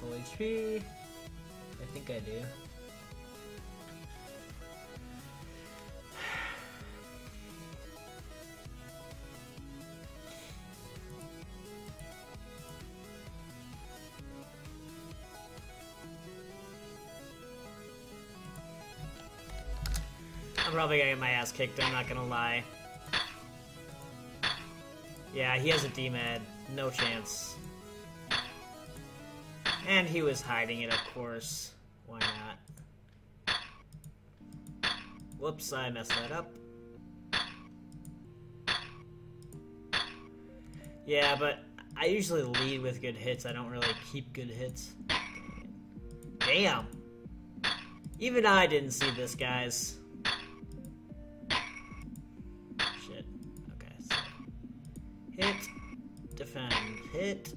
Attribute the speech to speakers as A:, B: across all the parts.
A: full HP. I think I do. I'm probably gonna get my ass kicked, I'm not gonna lie. Yeah, he has a D-Med. No chance. And he was hiding it, of course. Why not? Whoops, I messed that up. Yeah, but I usually lead with good hits. I don't really keep good hits. Damn! Even I didn't see this, guys. Shit. Okay, so... Hit, defend, hit,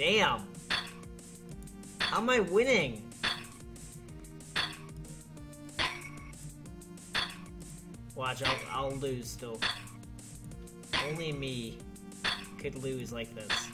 A: Damn! How am I winning? Watch, I'll, I'll lose still. Only me could lose like this.